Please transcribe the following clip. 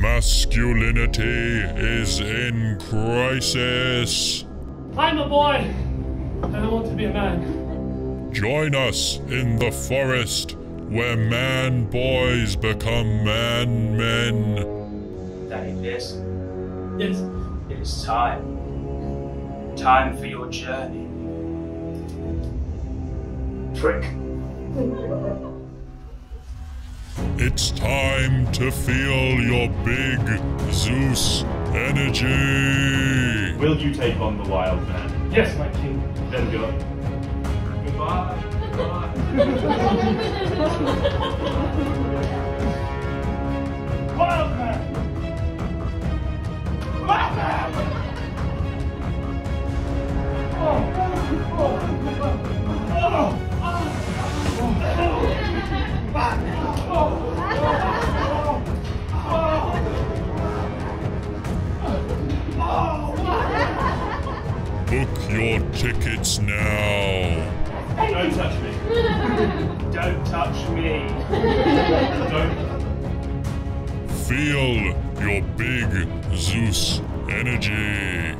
Masculinity is in crisis. I'm a boy, and I want to be a man. Join us in the forest where man boys become man men. Danny Pearce, Yes. it is time. Time for your journey. Prick. It's time to feel your big Zeus energy. Will you take on the wild man? Yes, my king. Then go. Goodbye. Goodbye. Book your tickets now. Don't touch me. Don't touch me. Don't. Feel your big Zeus energy.